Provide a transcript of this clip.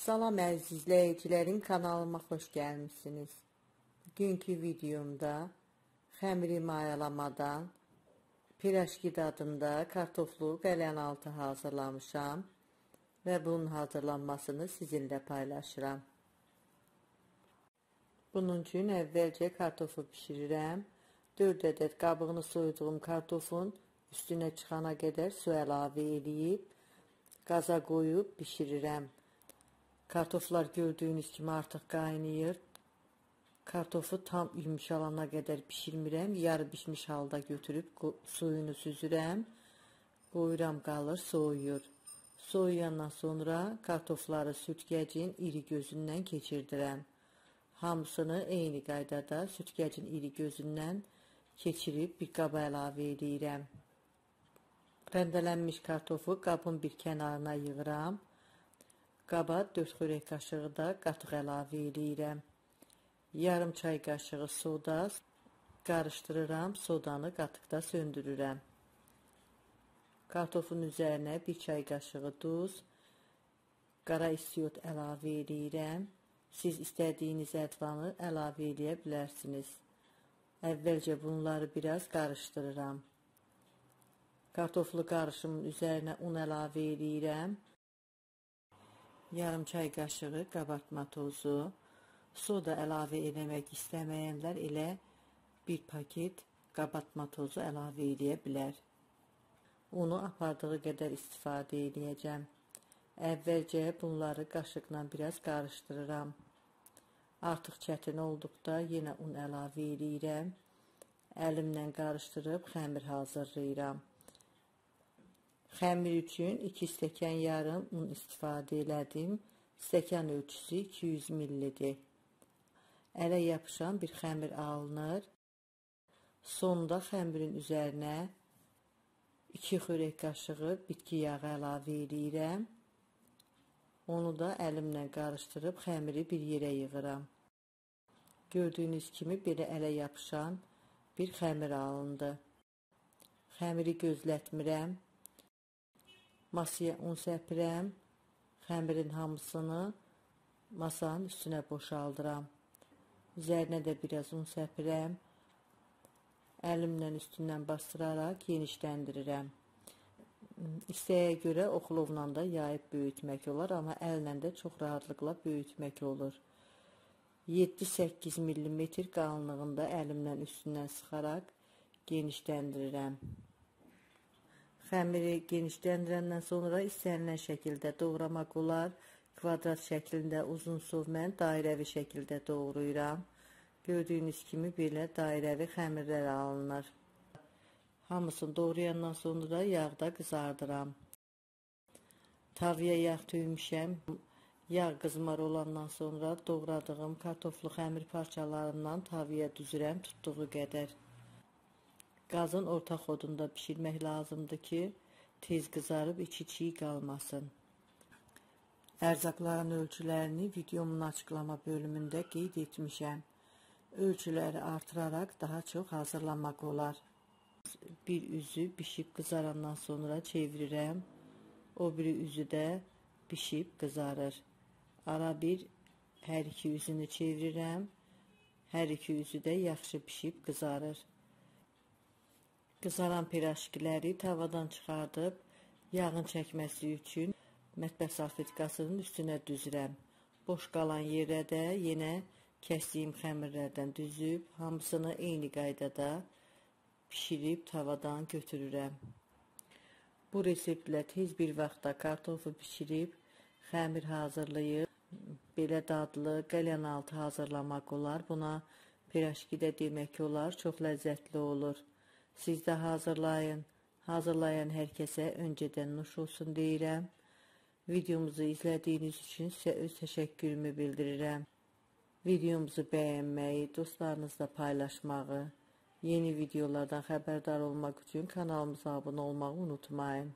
Salam əziz izləyicilərim, kanalıma xoş gəlmisiniz. Bugünkü videomda xəmiri mayalamadan pirajki dadında kartoflu qəlyanaltı hazırlamışam və bunun hazırlanmasını sizinlə paylaşıram. Bunun üçün əvvəlcə kartofu bişirirəm. 4 ədəd qabığını soyduğum kartofun üstünə çıxana qədər su əlavə edib qaza qoyub bişirirəm. Kartoflar gördüyünüz kimi artıq qaynayır. Kartofu tam yumuşalana qədər bişirmirəm. Yarı bişmiş halda götürüb suyunu süzürəm. Qoyuram qalır, soğuyur. Soğuyandan sonra kartofları sütgəcin iri gözündən keçirdirəm. Hamısını eyni qaydada sütgəcin iri gözündən keçirib bir qaba əlavə edirəm. Rəndələnmiş kartofu qabın bir kənarına yığıram. Qaba 4 xörək qaşığı da qatıq əlavə edirəm. Yarım çay qaşığı soda qarışdırıram, sodanı qatıqda söndürürəm. Kartofun üzərinə 1 çay qaşığı duz, qara istiot əlavə edirəm. Siz istədiyiniz ədvanı əlavə edə bilərsiniz. Əvvəlcə bunları biraz qarışdırıram. Kartoflu qarışımın üzərinə un əlavə edirəm yarım çay qaşığı qabartma tozu, soda əlavə etmək istəməyənlər elə bir paket qabartma tozu əlavə edə bilər. Unu apardığı qədər istifadə edəcəm. Əvvəlcə bunları qaşıqla biraz qarışdırıram. Artıq çətin olduqda yenə un əlavə edirəm. Əlimlə qarışdırıb xəmir hazırlayıram. Xəmir üçün 2 stəkan yarım un istifadə elədim. Stəkan ölçüsü 200 millidir. Ələ yapışan bir xəmir alınır. Sonda xəmirin üzərinə 2 xörək qaşığı bitki yağı əlavə edirəm. Onu da əlimlə qarışdırıb xəmiri bir yerə yığıram. Gördüyünüz kimi belə ələ yapışan bir xəmir alındı. Xəmiri gözlətmirəm. Masaya un səpirəm. Xəmirin hamısını masanın üstünə boşaldıram. Üzərinə də biraz un səpirəm. Əlimlə üstündən bastıraraq genişləndirirəm. İstəyə görə oxlovla da yayıb böyütmək olar, amma əllə də çox rahatlıqla böyütmək olur. 7-8 mm qalınlığında əlimlə üstündən sıxaraq genişləndirirəm. Xəmiri genişləndirəndən sonra istənilən şəkildə doğramaq olar. Kvadrat şəklində uzun sov mən dairəvi şəkildə doğrayıram. Gördüyünüz kimi belə dairəvi xəmirlər alınır. Hamısını doğrayandan sonra yağda qızardıram. Tavaya yağ töymüşəm. Yağ qızmar olandan sonra doğradığım kartoflu xəmir parçalarından tavaya düzürəm tutduğu qədər. Qazın orta xodunda bişirmək lazımdır ki, tez qızarıb içi çiğ qalmasın. Ərzaqların ölçülərini videomun açıqlama bölümündə qeyd etmişəm. Ölçüləri artıraraq daha çox hazırlamaq olar. Bir üzü bişib qızarandan sonra çevirirəm. O biri üzü də bişib qızarır. Ara bir hər iki üzünü çevirirəm. Hər iki üzü də yaxşı bişib qızarır. Qızaran pirajkiləri tavadan çıxardıb yağın çəkməsi üçün mətbəx salfetkasının üstünə düzürəm. Boş qalan yerə də yenə kəsdiyim xəmirlərdən düzüb hamısını eyni qaydada pişirib tavadan götürürəm. Bu reseptlə tez bir vaxtda kartofu bişirib xəmir hazırlayıb belə dadlı qəlyanaltı hazırlamaq olar. Buna pirajki də demək olar, çox ləzzətli olur. Siz də hazırlayın. Hazırlayan hər kəsə öncədən nuş olsun deyirəm. Videomuzu izlədiyiniz üçün sizə öz təşəkkürümü bildirirəm. Videomuzu bəyənməyi, dostlarınızla paylaşmağı, yeni videolardan xəbərdar olmaq üçün kanalımıza abunə olmağı unutmayın.